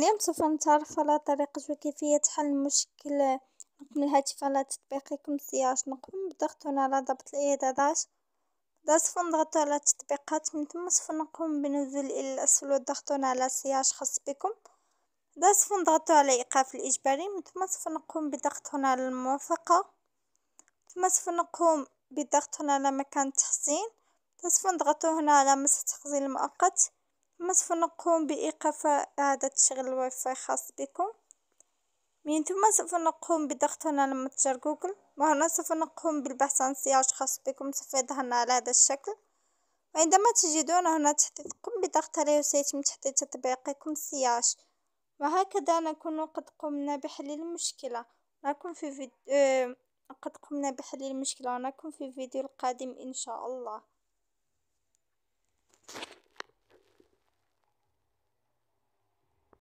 اليوم سوف نتعرف على طريقة وكيفية حل مشكلة رقم الهاتف على تطبيقكم سياج. نقوم بضغط هنا على ضبط الإعدادات سوف نضغط على التطبيقات من ثم سوف نقوم بنزول إلى الأسفل والضغط هنا على سياج خاص بكم. سوف نضغط على إيقاف الإجباري من ثم سوف نقوم بضغط هنا على الموافقة. ثم سوف نقوم بضغط هنا على مكان تحسين سوف نضغط هنا على مسح تخزين المؤقت. ثم سوف نقوم بإيقاف إعادة تشغيل الواي فاي خاص بكم. من ثم سوف نقوم بضغط هنا على متجر جوجل وهنا سوف نقوم بالبحث عن CIH خاص بكم سوف يظهر على هذا الشكل. وعندما تجدون هنا تحديث قم بضغط عليه وسيتم تحديث تطبيقكم CIH. وهكذا نكون قد قمنا بحل المشكلة. نكون في فيديو آه قد قمنا بحل المشكلة ونكون في الفيديو القادم إن شاء الله.